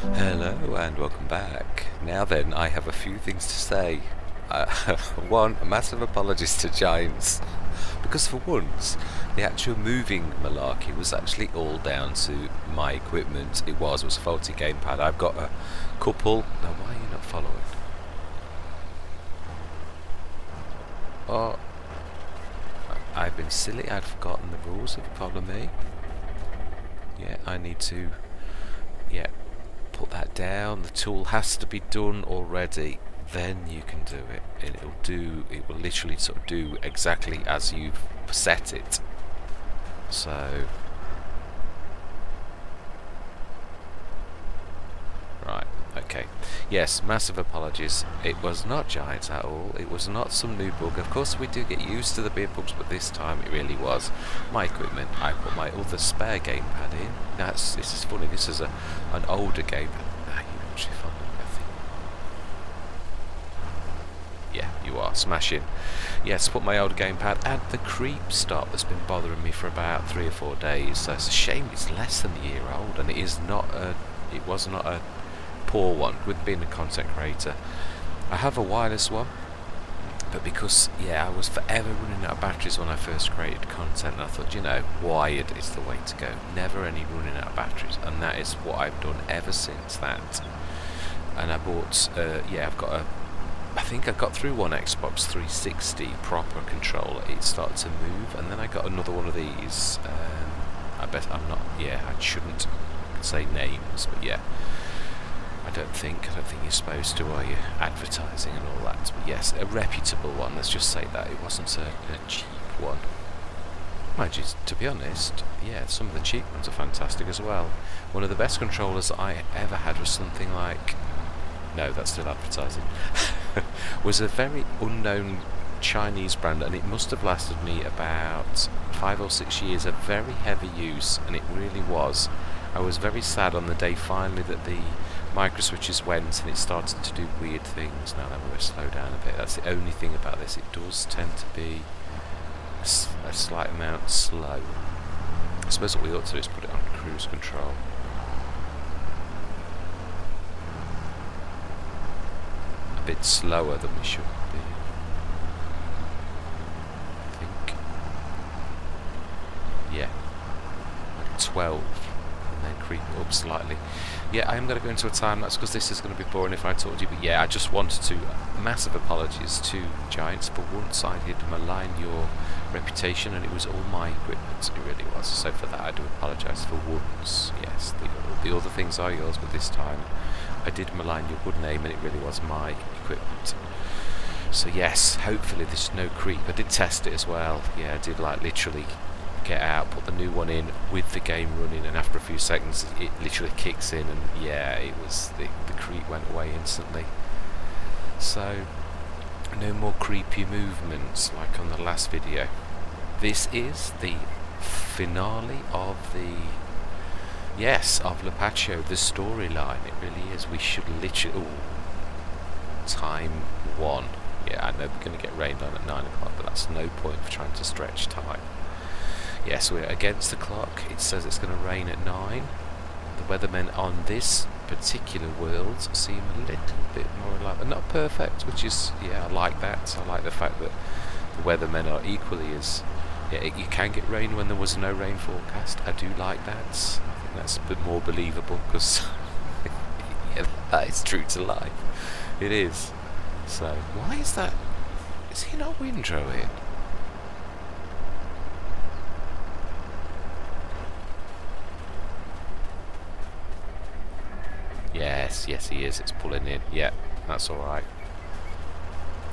Hello and welcome back. Now then, I have a few things to say. Uh, one, a massive apologies to Giants. Because for once, the actual moving malarkey was actually all down to my equipment. It was, it was a faulty gamepad. I've got a couple... Now why are you not following? Oh, I've been silly, I'd forgotten the rules, have you followed me? Yeah, I need to... Put that down. The tool has to be done already. Then you can do it. And it'll do, it will literally sort of do exactly as you've set it. So... Right, okay. Yes, massive apologies. It was not Giants at all. It was not some new bug. Of course, we do get used to the beer bugs, but this time it really was my equipment. I put my other spare gamepad in. That's this is funny. This is a an older gamepad. Ah, I think. Yeah, you are smashing. Yes, put my old gamepad and the creep stop that's been bothering me for about three or four days. So it's a shame it's less than a year old, and it is not a. It was not a poor one with being a content creator. I have a wireless one, but because, yeah, I was forever running out of batteries when I first created content, and I thought, you know, wired is the way to go. Never any running out of batteries, and that is what I've done ever since that. And I bought, uh, yeah, I've got a, I think I got through one Xbox 360 proper controller. It started to move, and then I got another one of these. Um, I bet I'm not, yeah, I shouldn't say names, but yeah. I don't think. I don't think you're supposed to, are you? Advertising and all that. But yes, a reputable one. Let's just say that it wasn't a, a cheap one. Mind you, to be honest, yeah, some of the cheap ones are fantastic as well. One of the best controllers I ever had was something like. No, that's still advertising. was a very unknown Chinese brand, and it must have lasted me about five or six years of very heavy use, and it really was. I was very sad on the day finally that the micro switches went and it started to do weird things. Now then we're to slow down a bit. That's the only thing about this. It does tend to be a, slight amount slow. I suppose what we ought to do is put it on cruise control. A bit slower than we should be. I think. Yeah. Like 12 and then creep up slightly. Yeah, I am going to go into a time lapse because this is going to be boring if I told you, but yeah, I just wanted to. Massive apologies to Giants for once I did malign your reputation and it was all my equipment, it really was. So for that I do apologise for once. Yes, the, the other things are yours, but this time I did malign your good name and it really was my equipment. So yes, hopefully there's no creep. I did test it as well. Yeah, I did like literally get out, put the new one in with the game running, and after a few seconds it literally kicks in, and yeah, it was the, the creep went away instantly. So, no more creepy movements like on the last video. This is the finale of the yes of Lapacho, the storyline. It really is. We should literally time one. Yeah, I know we're going to get rained on at nine o'clock, but that's no point for trying to stretch time. Yes, we're against the clock. It says it's going to rain at 9. The weathermen on this particular world seem a little bit more like... Not perfect, which is... Yeah, I like that. I like the fact that the weathermen are equally as... Yeah, you can get rain when there was no rain forecast. I do like that. I think that's a bit more believable because... yeah, that is true to life. It is. So, why is that... Is he not windrow Yes, yes he is. It's pulling in. Yeah, that's alright.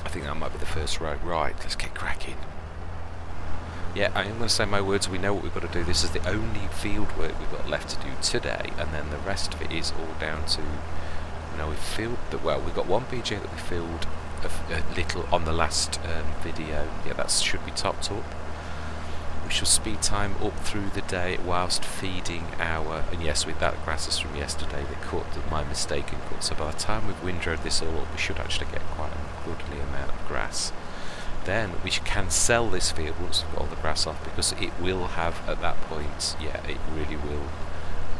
I think that might be the first row. Right, let's get cracking. Yeah, I am going to say my words. We know what we've got to do. This is the only field work we've got left to do today, and then the rest of it is all down to, you know, we've filled the well. We've got one BJ that we filled a, a little on the last um, video. Yeah, that should be topped up. We shall speed time up through the day whilst feeding our, and yes, with that grass is from yesterday, they cut my mistaken cut. So by the time we've windrowed this all up, we should actually get quite a goodly amount of grass. Then we can sell this field once we've got all the grass off because it will have at that point, yeah, it really will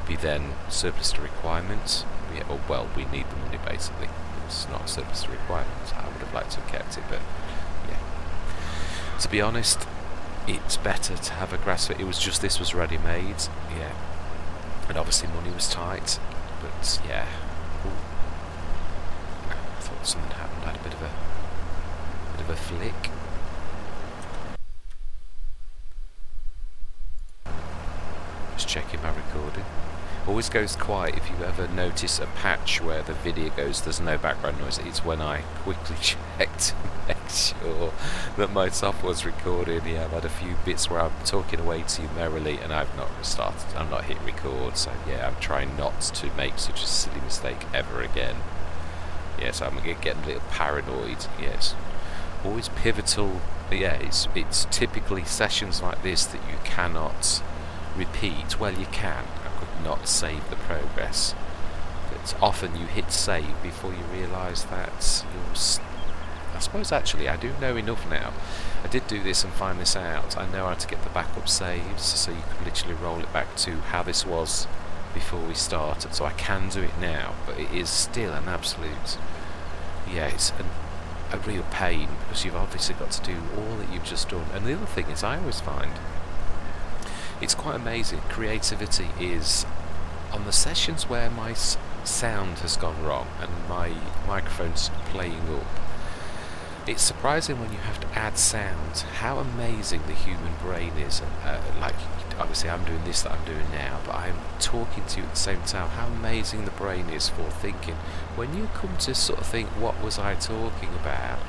be then surplus to requirements. yeah, oh, or well, we need the money basically. It's not a to requirements. I would have liked to have kept it, but yeah. To be honest, it's better to have a grass fit. It was just this was ready made, yeah. And obviously money was tight, but yeah. Ooh. I thought something happened. I had a bit of a bit of a flick. Just checking my recording always goes quiet if you ever notice a patch where the video goes. There's no background noise. It's when I quickly check to make sure that my software's recording yeah I've had a few bits where I'm talking away to you merrily and I've not started I'm not hit record. So yeah I'm trying not to make such a silly mistake ever again. Yes I'm getting a little paranoid. Yes. Always pivotal. Yeah it's it's typically sessions like this that you cannot repeat. Well you can not save the progress. But often you hit save before you realise that you're... I suppose actually I do know enough now. I did do this and find this out. I know how to get the backup saves so you can literally roll it back to how this was before we started. So I can do it now, but it is still an absolute... Yeah, it's an, a real pain because you've obviously got to do all that you've just done. And the other thing is I always find it's quite amazing. Creativity is on the sessions where my sound has gone wrong and my microphone's playing up. It's surprising when you have to add sound how amazing the human brain is. Uh, like, obviously, I'm doing this that I'm doing now, but I'm talking to you at the same time. How amazing the brain is for thinking. When you come to sort of think, what was I talking about?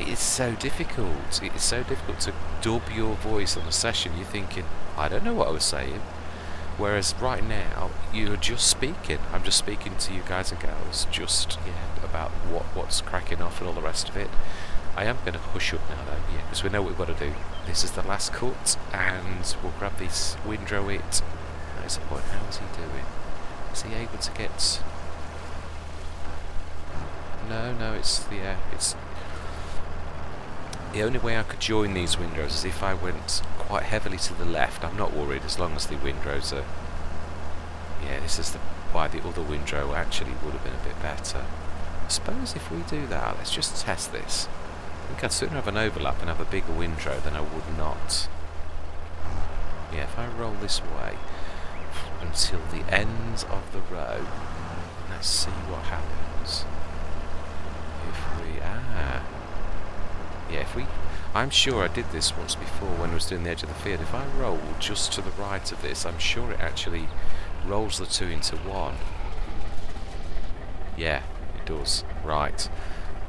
It is so difficult. It is so difficult to dub your voice on a session. You're thinking, I don't know what I was saying. Whereas right now, you're just speaking. I'm just speaking to you guys and girls, just yeah, about what what's cracking off and all the rest of it. I am going to hush up now though, yeah, because we know what we've got to do. This is the last cut, and we'll grab this windrow it. That is the point. How is he doing? Is he able to get... No, no, it's, the... yeah, it's the only way I could join these windrows is if I went quite heavily to the left. I'm not worried as long as the windrows are... Yeah, this is the why the other windrow actually would have been a bit better. I suppose if we do that, let's just test this. I think I'd sooner have an overlap and have a bigger windrow than I would not. Yeah, if I roll this way until the ends of the row, let's see what happens. If we... Ah, yeah, if we... I'm sure I did this once before when I was doing the edge of the field. If I roll just to the right of this, I'm sure it actually rolls the two into one. Yeah, it does. Right.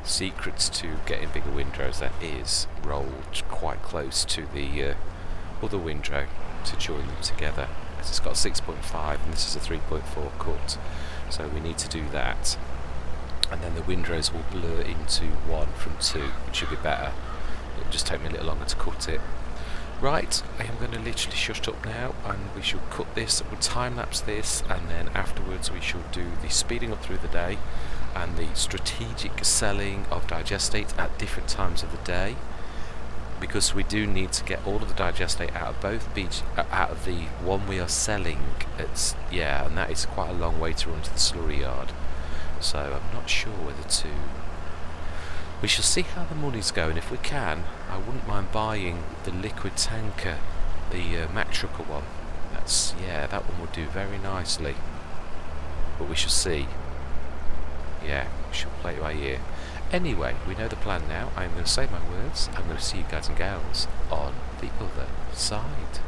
Secrets to getting bigger windrows, that is rolled quite close to the uh, other windrow to join them together. It's got 6.5 and this is a 3.4 cut. So we need to do that and then the windrows will blur into one from two which should be better. It'll just take me a little longer to cut it. Right I am going to literally shut up now and we shall cut this we'll time lapse this and then afterwards we shall do the speeding up through the day and the strategic selling of digestate at different times of the day because we do need to get all of the digestate out of both beach uh, out of the one we are selling. It's yeah and that is quite a long way to run to the slurry yard so I'm not sure whether to... We shall see how the money's going. If we can, I wouldn't mind buying the liquid tanker, the uh, Mack Trucker one. That's, yeah, that one would do very nicely. But we shall see. Yeah, we shall play it by ear. Anyway, we know the plan now. I'm going to say my words. I'm going to see you guys and gals on the other side.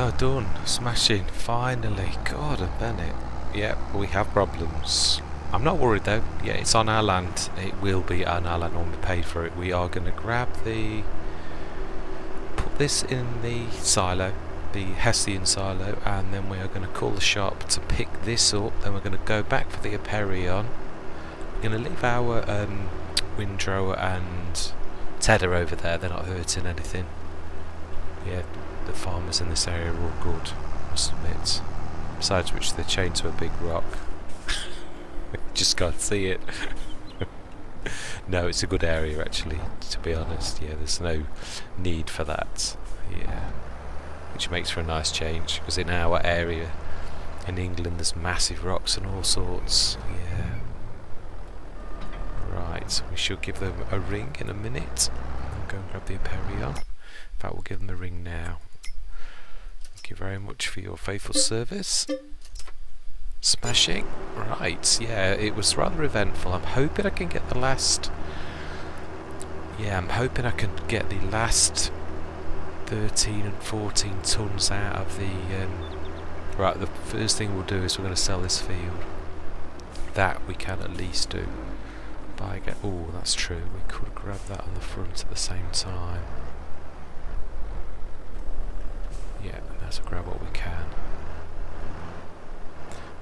Are done. Smashing. Finally. God, and Bennett. Yep, we have problems. I'm not worried though. Yeah, it's on our land. It will be on our land when we pay for it. We are going to grab the... Put this in the silo. The Hessian silo. And then we are going to call the shop to pick this up. Then we're going to go back for the Aperion. We're going to leave our um, Windrower and Tedder over there. They're not hurting anything. Yeah, the farmers in this area are all good, I must admit. Besides which they're chained to a big rock. Just can't see it. no, it's a good area actually, to be honest. Yeah, there's no need for that. Yeah. Which makes for a nice change, because in our area in England there's massive rocks and all sorts. Yeah. Right, we should give them a ring in a minute. I'll go and grab the Aperion. In fact, we'll give them a ring now. You very much for your faithful service. Smashing. Right, yeah, it was rather eventful. I'm hoping I can get the last... Yeah, I'm hoping I can get the last 13 and 14 tons out of the... Um, right, the first thing we'll do is we're going to sell this field. That we can at least do. Buy again. Oh, that's true. We could grab that on the front at the same time. Yeah, let's grab what we can.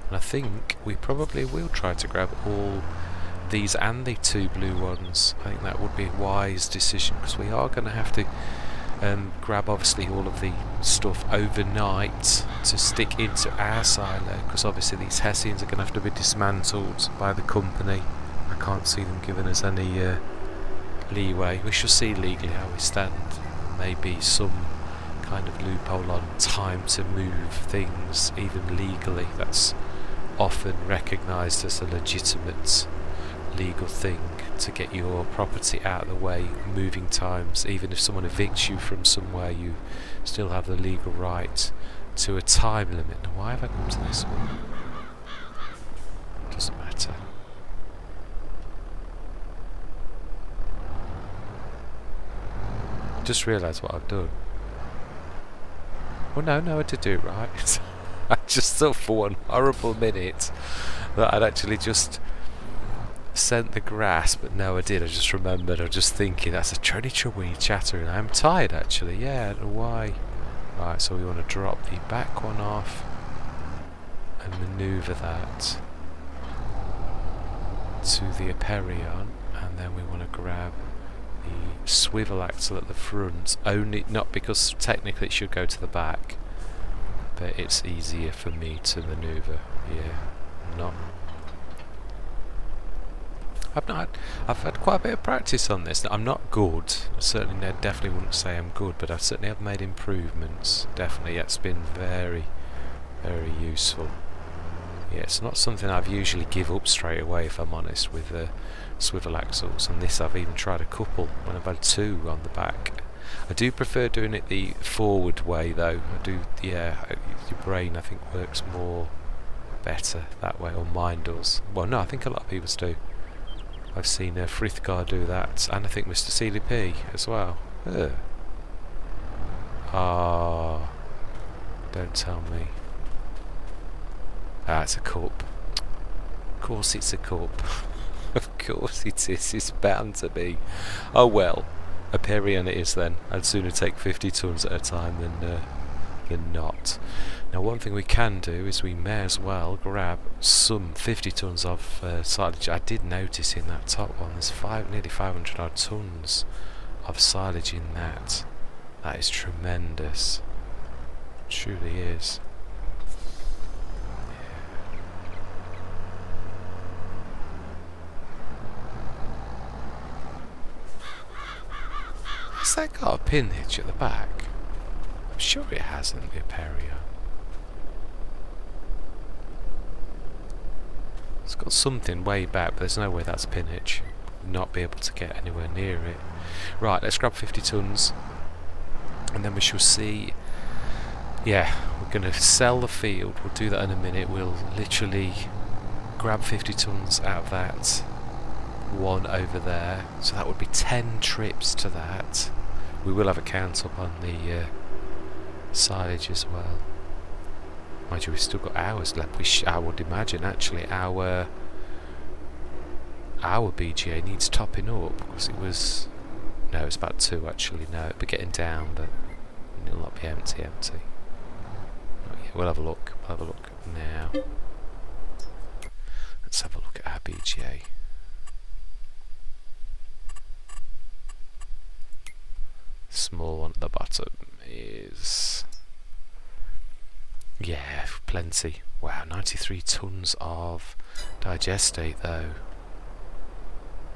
And I think we probably will try to grab all these and the two blue ones. I think that would be a wise decision because we are going to have to um, grab obviously all of the stuff overnight to stick into our silo because obviously these Hessians are going to have to be dismantled by the company. I can't see them giving us any uh, leeway. We shall see legally how we stand. Maybe some kind of loophole on time to move things even legally. That's often recognised as a legitimate legal thing to get your property out of the way, moving times, even if someone evicts you from somewhere you still have the legal right to a time limit. Why have I come to this one? Doesn't matter. Just realised what I've done. Well no, no, I did do it right. I just thought for one horrible minute that I'd actually just sent the grass, but no, I did. I just remembered. I was just thinking that's a Trini Chawee chattering. I'm tired actually. Yeah, I don't know why. Right, so we want to drop the back one off and maneuver that to the Aperion, and then we want to grab swivel axle at the front. Only not because technically it should go to the back but it's easier for me to maneuver. Yeah, not. I've not. I've had quite a bit of practice on this. I'm not good. I certainly definitely wouldn't say I'm good, but I certainly have made improvements. Definitely, it's been very, very useful. Yeah, it's not something I've usually give up straight away, if I'm honest, with the swivel axles. And this, I've even tried a couple when I've had two on the back I do prefer doing it the forward way though. I do, yeah, your brain I think works more better that way, or mine does. Well, no, I think a lot of people do. I've seen uh, Frithgar do that, and I think Mr. CDP as well. Ah, don't tell me. Ah, it's a cup. Of course it's a cup. of course it is, it's bound to be. Oh well. A Aperion it is then. I'd sooner take 50 tons at a time than, uh, than not. Now one thing we can do is we may as well grab some 50 tons of uh, silage. I did notice in that top one there's five, nearly 500 odd tons of silage in that. That is tremendous. It truly is. Has that got a pin hitch at the back? I'm sure it hasn't, the Aperia. It's got something way back, but there's no way that's a pin hitch. Not be able to get anywhere near it. Right, let's grab 50 tons. And then we shall see... Yeah, we're going to sell the field. We'll do that in a minute. We'll literally grab 50 tons out of that one over there. So that would be 10 trips to that. We will have a count up on the uh, silage as well. Mind you, we've still got hours left. We I would imagine actually our our BGA needs topping up because it was no, it's about two actually. No, it'll be getting down, but it'll not be empty, empty. We'll have a look. We'll have a look now. Let's have a look at our BGA. Small one at the bottom is yeah, plenty. Wow, 93 tons of digestate though.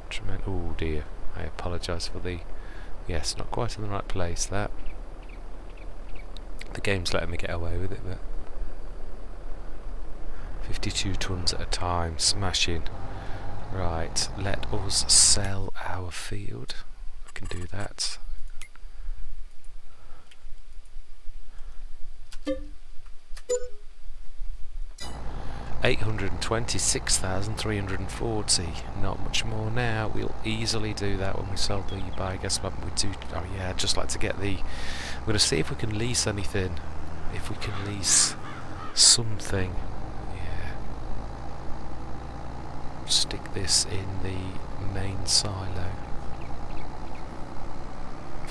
Tremendous. Oh dear. I apologise for the... Yes, not quite in the right place, that. The game's letting me get away with it, but... 52 tons at a time, smashing. Right, let us sell our field. We can do that. 826,340. Not much more now. We'll easily do that when we sell the biogas plant. We do. Oh yeah, I'd just like to get the. We're going to see if we can lease anything. If we can lease something. Yeah. Stick this in the main silo.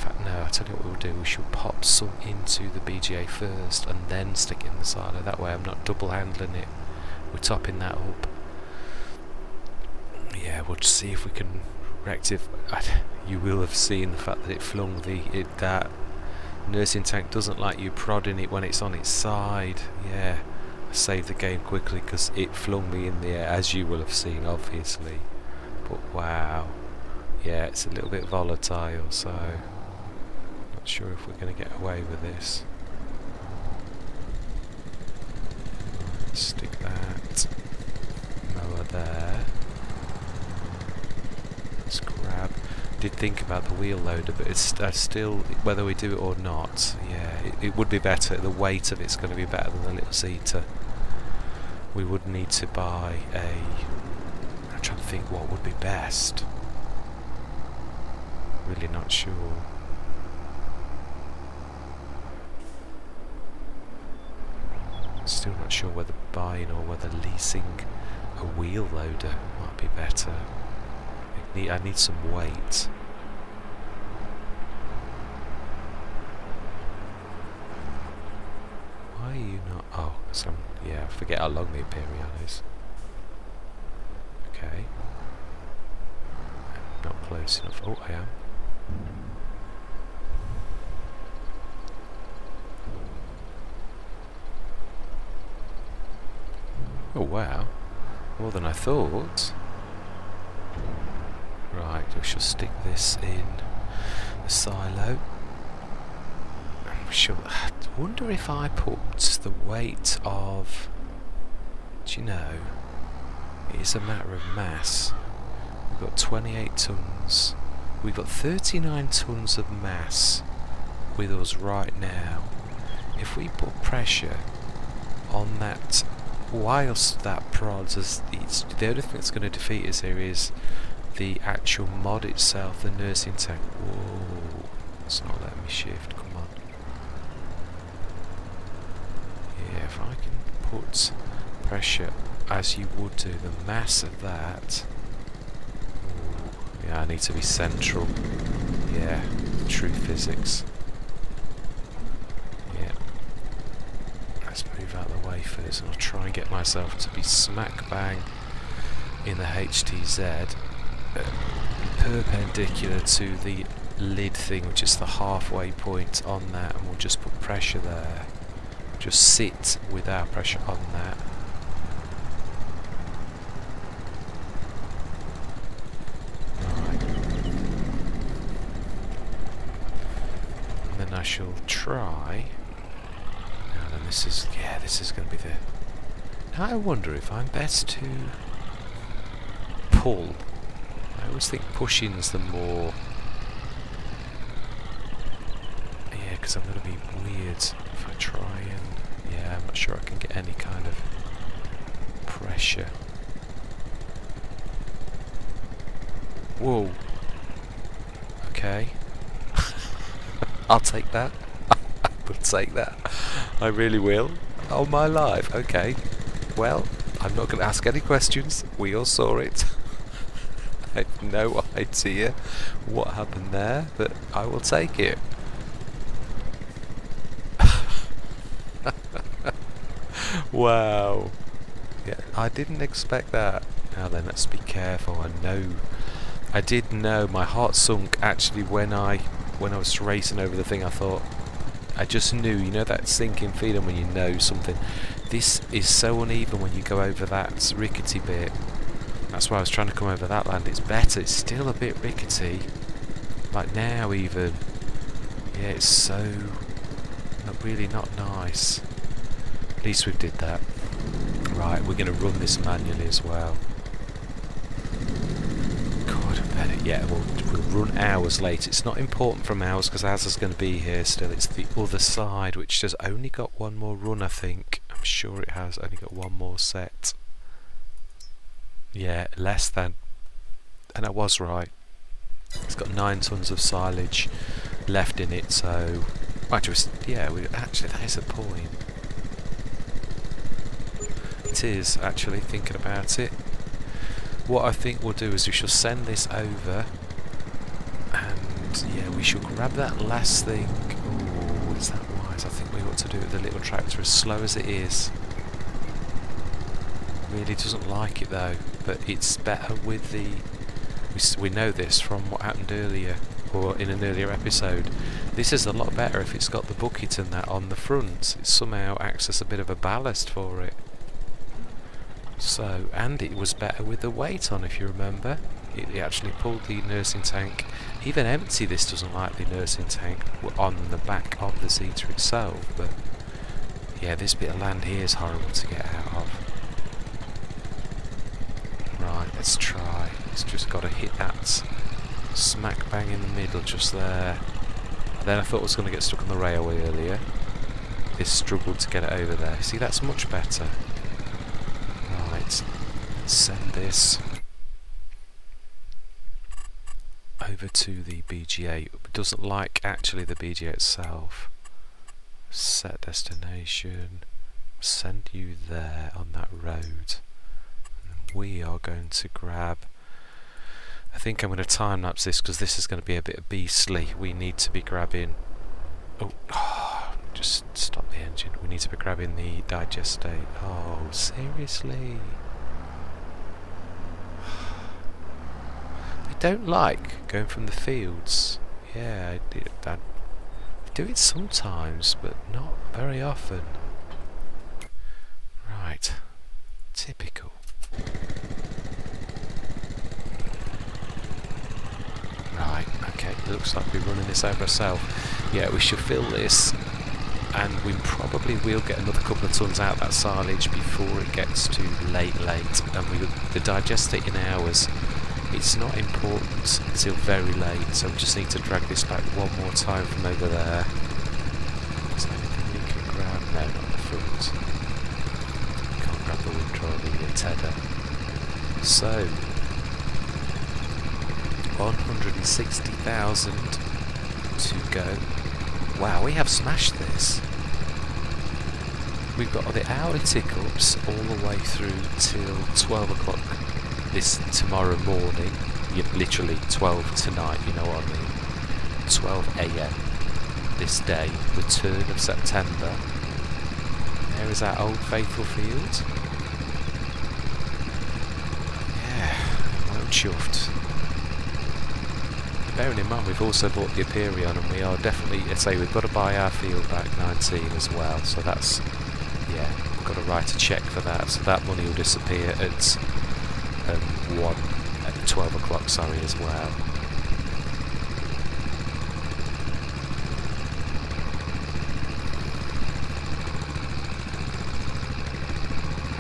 Fact, no. I tell you what we'll do. We should pop some into the BGA first and then stick it in the silo. That way, I'm not double handling it we're topping that up. Yeah, we'll see if we can rectify. You will have seen the fact that it flung the it, that nursing tank doesn't like you prodding it when it's on its side. Yeah, I saved the game quickly because it flung me in the air, as you will have seen, obviously. But wow, yeah, it's a little bit volatile, so not sure if we're going to get away with this. Stick that mower there. Let's grab. Did think about the wheel loader, but it's uh, still whether we do it or not. Yeah, it, it would be better. The weight of it's going to be better than the little Zetor. We would need to buy a. I'm trying to think what would be best. Really not sure. Still not sure whether buying or whether leasing a wheel loader might be better. I need, I need some weight. Why are you not... Oh, some... Yeah, forget how long the Imperial is. Okay. Not close enough. Oh, I am. Oh wow, more than I thought. Right, we shall stick this in the silo. We shall, I wonder if I put the weight of, do you know, it's a matter of mass. We've got 28 tons. We've got 39 tons of mass with us right now. If we put pressure on that whilst that prods us, it's, the only thing that's going to defeat us here is the actual mod itself, the nursing tank. Whoa, it's not letting me shift, come on. Yeah, if I can put pressure as you would do, the mass of that. Ooh, yeah, I need to be central. Yeah, true physics. First and I'll try and get myself to be smack bang in the HTZ uh, perpendicular to the lid thing which is the halfway point on that and we'll just put pressure there just sit without pressure on that right. and then I shall try and this is, yeah, this is going to be the... Now I wonder if I'm best to pull. I always think pushing's the more... Yeah, because I'm going to be weird if I try and... Yeah, I'm not sure I can get any kind of pressure. Whoa. Okay. I'll take that will take that. I really will. Oh my life. Okay. Well, I'm not going to ask any questions. We all saw it. I have no idea what happened there, but I will take it. wow. Yeah, I didn't expect that. Now then, let's be careful. I know. I did know. My heart sunk actually when I when I was racing over the thing. I thought. I just knew. You know that sinking feeling when you know something. This is so uneven when you go over that rickety bit. That's why I was trying to come over that land. It's better. It's still a bit rickety. Like now even. Yeah, it's so not really not nice. At least we did that. Right, we're going to run this manually as well. Better, yeah, we'll, we'll run hours late. It's not important from hours because ours is going to be here still. It's the other side, which has only got one more run, I think. I'm sure it has only got one more set. Yeah, less than. And I was right. It's got nine tons of silage left in it, so... Actually, yeah, we, actually that is a point it is, actually, thinking about it. What I think we'll do is we shall send this over, and yeah, we shall grab that last thing. Oh, is that wise? I think we ought to do it with the little tractor as slow as it is. Really doesn't like it though, but it's better with the... We, we know this from what happened earlier, or in an earlier episode. This is a lot better if it's got the bucket and that on the front. It somehow acts as a bit of a ballast for it. So, and it was better with the weight on if you remember. It, it actually pulled the nursing tank, even empty this doesn't like the nursing tank on the back of the Zetor itself, but yeah, this bit of land here is horrible to get out of. Right, let's try. It's just got to hit that smack bang in the middle just there. And then I thought I was going to get stuck on the railway earlier. This struggled to get it over there. See, that's much better send this over to the BGA. It doesn't like actually the BGA itself. Set destination. Send you there on that road. And we are going to grab. I think I'm going to time lapse this because this is going to be a bit beastly. We need to be grabbing. Oh, oh, just stop the engine. We need to be grabbing the digestate. Oh, seriously? Don't like going from the fields. Yeah, I, do, I do it sometimes, but not very often. Right. Typical. Right, okay, looks like we're running this over ourselves. Yeah, we should fill this and we probably will get another couple of tons out of that silage before it gets too late late and we the digester in hours it's not important until very late, so we just need to drag this back one more time from over there. Is there anything we can grab? No, not the front. Can't grab the winter or the tedder. So, 160,000 to go. Wow, we have smashed this. We've got the hourly tick-ups all the way through till 12 o'clock this tomorrow morning, literally 12 tonight, you know what I mean, 12 a.m. this day, the turn of September. There is our old faithful field. Yeah, well chuffed. Bearing in mind we've also bought the Aperion and we are definitely, I say we've got to buy our field back 19 as well, so that's, yeah, we've got to write a cheque for that, so that money will disappear at um, 1 at 12 o'clock, sorry, as well.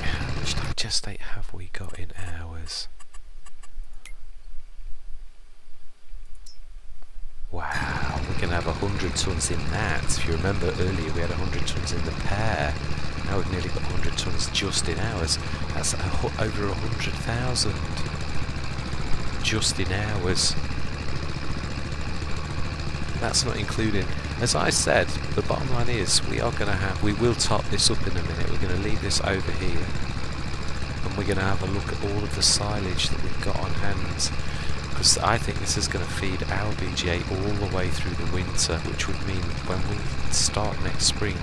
How much digestate have we got in ours? We can have 100 tons in that. If you remember earlier we had 100 tons in the pair. Now we've nearly got 100 tons just in ours. That's over 100,000 just in ours. That's not including as I said, the bottom line is we are going to have, we will top this up in a minute. We're going to leave this over here. And we're going to have a look at all of the silage that we've got on hand. Because I think this is going to feed our BGA all the way through the winter, which would mean when we start next spring,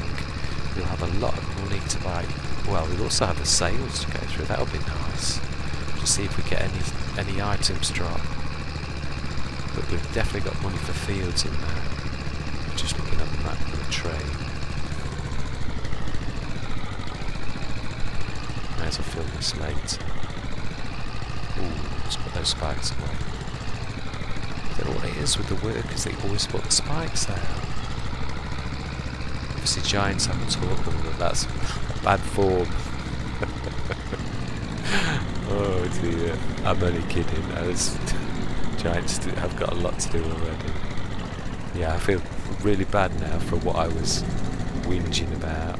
we'll have a lot of money to buy. Well, we'll also have the sales to go through. That'll be nice. To see if we get any any items drop. But we've definitely got money for fields in there. Just looking at the map for the trade. May as well fill this later. Ooh, let's put those spikes away. Is with the workers? They always put the spikes out. Obviously giants haven't taught them that that's bad form. oh dear. I'm only kidding. As giants have got a lot to do already. Yeah, I feel really bad now for what I was whinging about.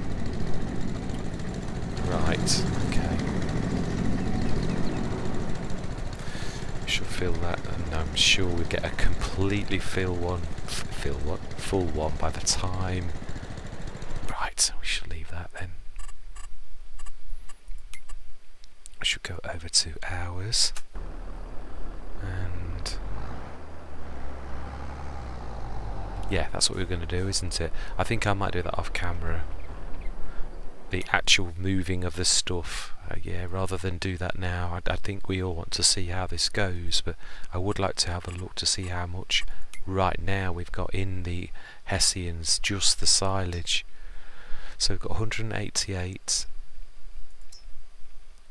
Right, okay. We should fill that sure we get a completely fill one, fill one, full one by the time. Right, so we should leave that then. I should go over to ours and yeah that's what we're going to do isn't it I think I might do that off camera the actual moving of the stuff uh, yeah rather than do that now I, I think we all want to see how this goes but I would like to have a look to see how much right now we've got in the Hessians just the silage. So we've got 188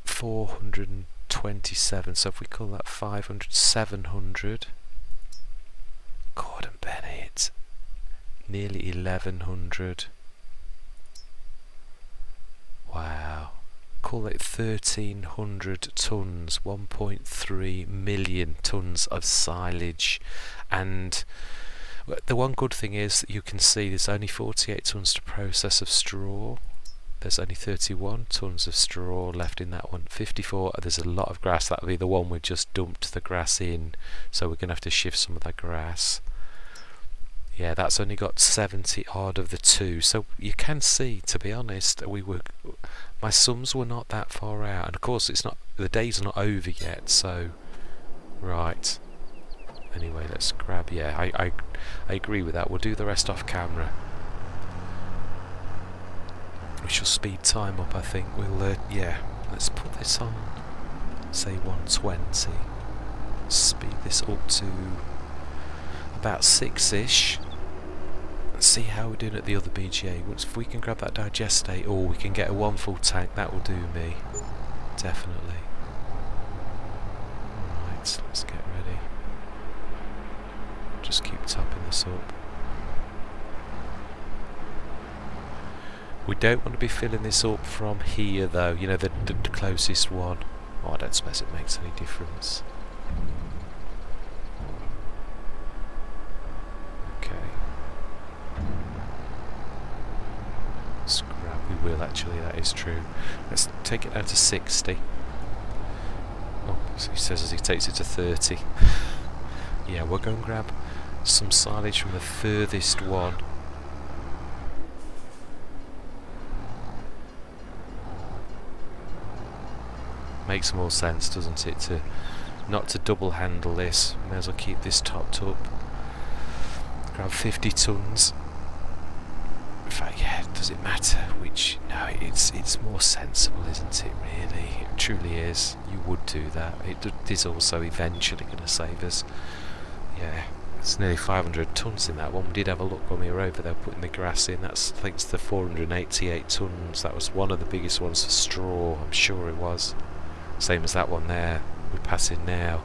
427 so if we call that 500 700 Gordon Bennett nearly 1100 wow call it 1300 tons 1.3 million tons of silage. And the one good thing is that you can see there's only 48 tons to process of straw. There's only 31 tons of straw left in that one. 54 there's a lot of grass. That'll be the one we've just dumped the grass in. So we're gonna have to shift some of that grass. Yeah that's only got 70 odd of the two. So you can see to be honest we were my sums were not that far out. And of course it's not the day's are not over yet so right. Anyway let's grab yeah I, I, I agree with that. We'll do the rest off camera. We shall speed time up I think. We'll uh, yeah let's put this on say 120 speed this up to about 6ish see how we're doing at the other BGA. Once if we can grab that digestate, or we can get a one full tank, that will do me. Definitely. Right, let's get ready. Just keep topping this up. We don't want to be filling this up from here though, you know, the, the, the closest one. Oh, I don't suppose it makes any difference. Will actually, that is true. Let's take it down to 60. Oh, so he says as he takes it to 30. yeah, we'll go and grab some silage from the furthest one. Makes more sense, doesn't it, to not to double handle this. May as well keep this topped up. Grab 50 tons in fact, yeah, does it matter which? No, it's it's more sensible, isn't it? Really, it truly is. You would do that. It is also eventually going to save us. Yeah, it's nearly 500 tons in that one. We did have a look when we were over there putting the grass in. That's I think it's the 488 tons. That was one of the biggest ones for straw. I'm sure it was. Same as that one there. We're passing now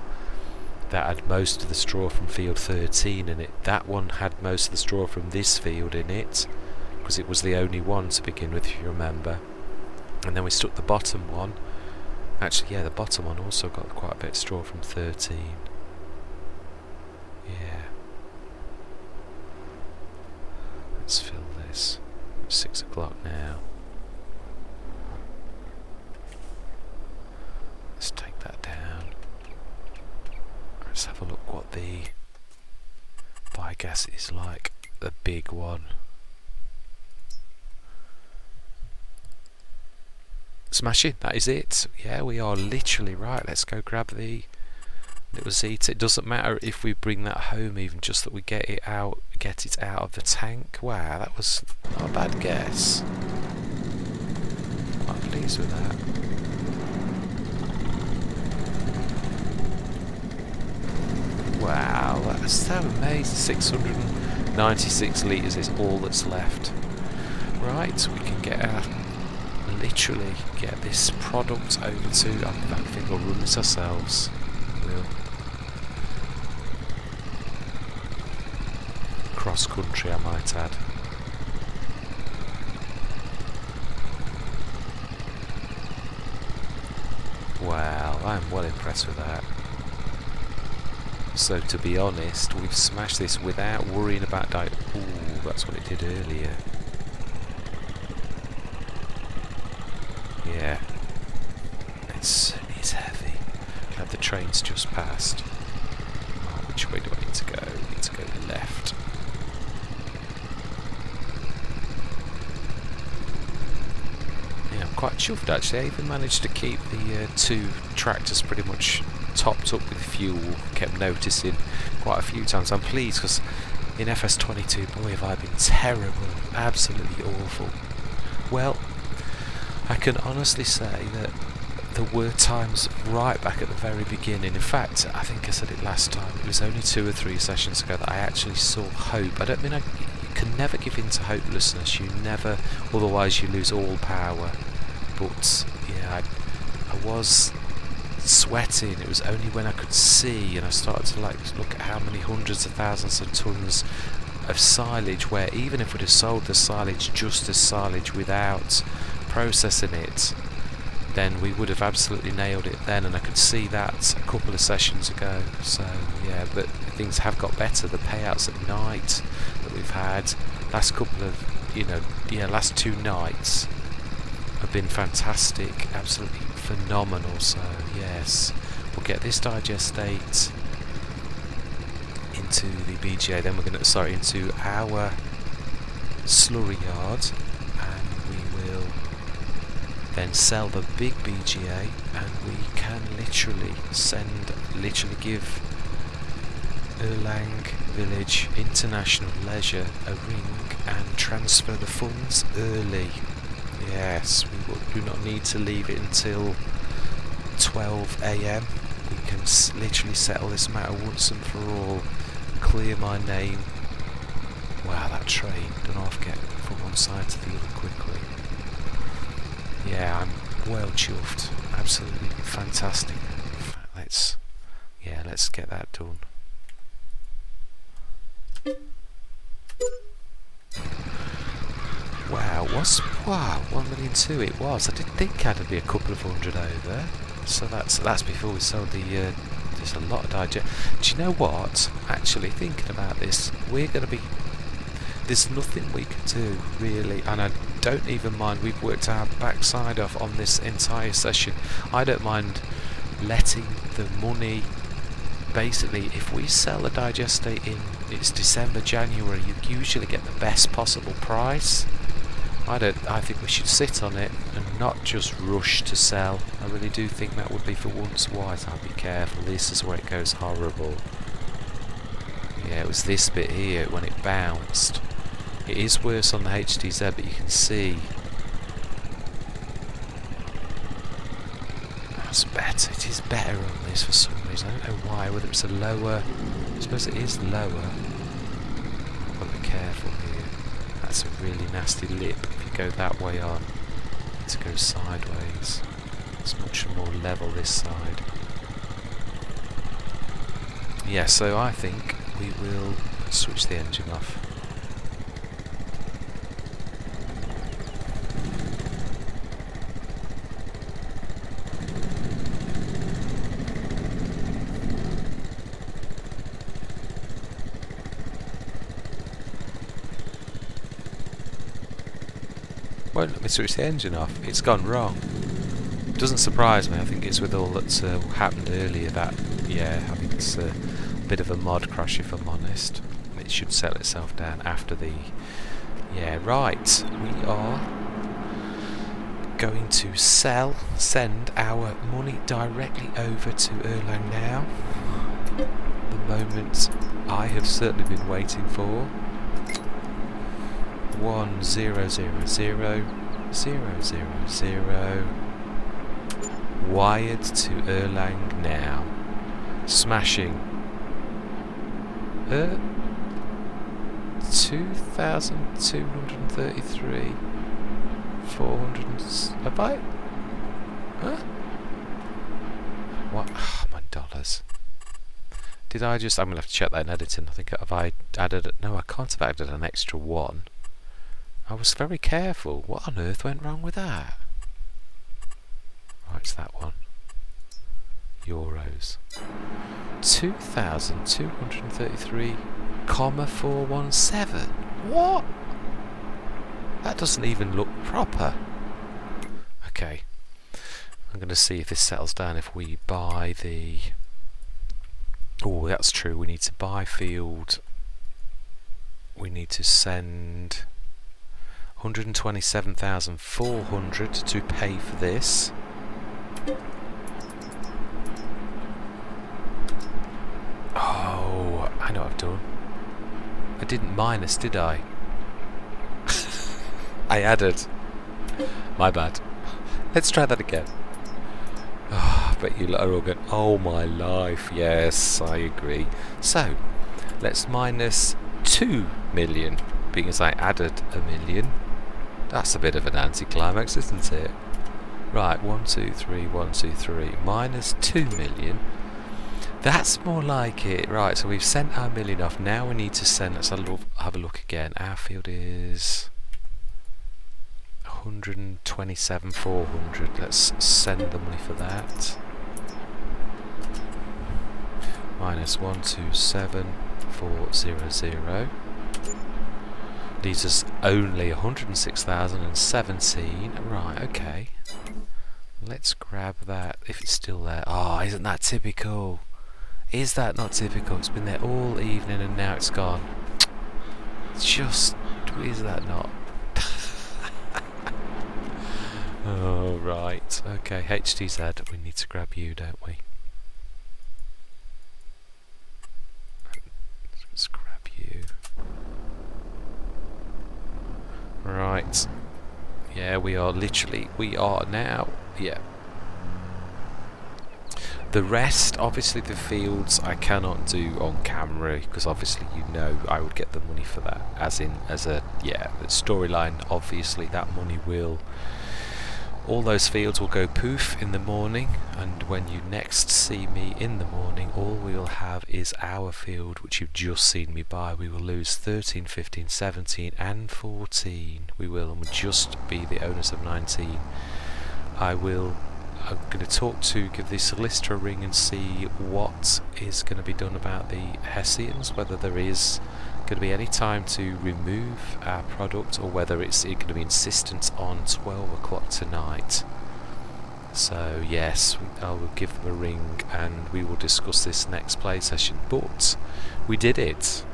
that had most of the straw from field 13 in it. That one had most of the straw from this field in it because it was the only one to begin with, if you remember. And then we stuck the bottom one. Actually, yeah, the bottom one also got quite a bit of straw from 13. Yeah. Let's fill this. It's 6 o'clock now. Let's take that down. Let's have a look what the biogas is like the big one. Smashing, that is it. Yeah, we are literally right. Let's go grab the little Zetor. It doesn't matter if we bring that home even, just that we get it out, get it out of the tank. Wow, that was not a bad guess. I'm pleased with that. Wow, that's so amazing. 696 litres is all that's left. Right, we can get our literally get this product over to, I think we'll run this ourselves. We'll cross country I might add. Wow, I'm well impressed with that. So to be honest, we've smashed this without worrying about di- Ooh, that's what it did earlier. Yeah. It's, it's heavy. Glad the train's just passed. Oh, which way do I need to go? I need to go left. Yeah, I'm quite chuffed actually. I even managed to keep the uh, two tractors pretty much topped up with fuel. Kept noticing quite a few times. I'm pleased because in FS22, boy, have I been terrible. Absolutely awful. Well, I can honestly say that there were times right back at the very beginning. In fact, I think I said it last time. It was only two or three sessions ago that I actually saw hope. I don't mean I can never give in to hopelessness. You never, otherwise you lose all power. But yeah, I, I was sweating. It was only when I could see and I started to like look at how many hundreds of thousands of tons of silage. Where even if we'd have sold the silage just as silage without processing it, then we would have absolutely nailed it then, and I could see that a couple of sessions ago. So yeah, but things have got better. The payouts at night that we've had, last couple of, you know, yeah, last two nights have been fantastic, absolutely phenomenal. So yes, we'll get this digestate into the BGA. Then we're going to sorry into our slurry yard then sell the big BGA and we can literally send, literally give Erlang Village International Leisure a ring and transfer the funds early. Yes, we do not need to leave it until 12am. We can literally settle this matter once and for all. Clear my name. Wow, that train. Don't know if I get from one side to the other quickly yeah, I'm well chuffed. Absolutely fantastic. Let's, yeah, let's get that done. Wow, what's, wow, one million two it was. I didn't think I'd be a couple of hundred over. So that's that's before we sold the uh, there's a lot of digest. Do you know what? Actually thinking about this, we're gonna be there's nothing we can do really and I don't even mind we've worked our backside off on this entire session. I don't mind letting the money basically if we sell a digestate in it's December January you usually get the best possible price. I don't I think we should sit on it and not just rush to sell. I really do think that would be for once wise. I'll be careful. This is where it goes horrible. Yeah it was this bit here when it bounced it is worse on the HDZ, but you can see that's better. It is better on this for some reason. I don't know why. Whether it's a lower, I suppose it is lower. To be careful here. That's a really nasty lip. If you go that way on, to go sideways. It's much more level this side. Yeah, so I think we will switch the engine off. won't let me switch the engine off. It's gone wrong. Doesn't surprise me. I think it's with all that's uh, happened earlier that, yeah, I think it's a bit of a mod crash if I'm honest. it should settle itself down after the... Yeah, right. We are going to sell, send our money directly over to Erlang now. The moment I have certainly been waiting for. One zero zero zero zero zero zero wired to Erlang now. Smashing. Uh, 2,233. 400 have I? Huh? What? Oh, my dollars. Did I just... I'm going to have to check that in editing. I think have I added... No, I can't have added an extra one. I was very careful. What on earth went wrong with that? Right, it's that one. Euros. 2,233 comma 417. What? That doesn't even look proper. Okay. I'm going to see if this settles down if we buy the... Oh, that's true. We need to buy field. We need to send 127,400 to pay for this. Oh, I know what I've done. I didn't minus, did I? I added. My bad. Let's try that again. Oh, but you are all going, oh my life, yes, I agree. So, let's minus 2 million, because I added a million. That's a bit of an anticlimax, isn't it? Right, 1, 2, 3, 1, 2, 3, minus 2 million. That's more like it. Right, so we've sent our million off. Now we need to send, let's have a look again. Our field is 127 400 let's send the money for that minus 127400 leaves us only 106,017 right okay. Let's grab that if it's still there. Oh isn't that typical? Is that not typical? It's been there all evening and now it's gone. Just is that not? Oh, right. Okay, HTZ, we need to grab you, don't we? Let's grab you. Right. Yeah, we are literally, we are now, yeah. The rest, obviously the fields, I cannot do on camera because obviously you know I would get the money for that. As in, as a, yeah, storyline, obviously that money will all those fields will go poof in the morning and when you next see me in the morning all we will have is our field which you've just seen me buy. We will lose 13, 15, 17 and 14. We will and we'll just be the owners of 19. I will I'm going to talk to, give the solicitor a ring and see what is going to be done about the Hessians, whether there is going to be any time to remove our product or whether it's going to be insistent on 12 o'clock tonight. So yes, I will give them a ring and we will discuss this next play session. But we did it.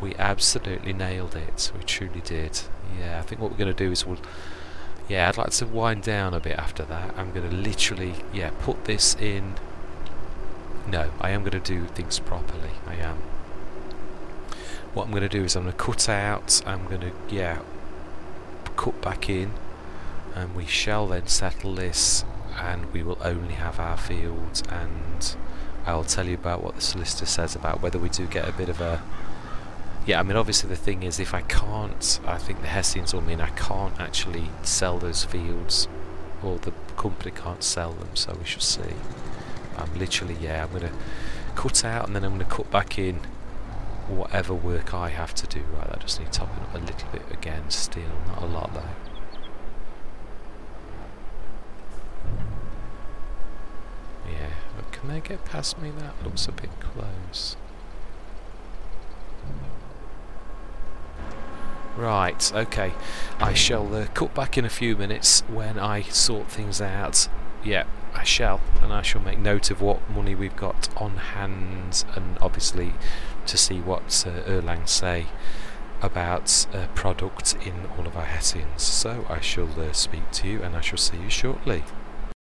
We absolutely nailed it. We truly did. Yeah, I think what we're going to do is we'll... Yeah, I'd like to wind down a bit after that. I'm going to literally, yeah, put this in... No, I am going to do things properly. I am what I'm going to do is I'm going to cut out, I'm going to, yeah, cut back in and we shall then settle this and we will only have our fields and I'll tell you about what the solicitor says about whether we do get a bit of a yeah I mean obviously the thing is if I can't I think the Hessians will mean I can't actually sell those fields or the company can't sell them so we shall see. I'm literally yeah I'm going to cut out and then I'm going to cut back in whatever work I have to do. Right, I just need topping up a little bit again, still, not a lot though. Yeah, but can they get past me? That looks a bit close. Right, okay. I shall uh, cut back in a few minutes when I sort things out yeah, I shall, and I shall make note of what money we've got on hand, and obviously to see what uh, Erlang say about uh, product in all of our Hessians. So I shall uh, speak to you, and I shall see you shortly.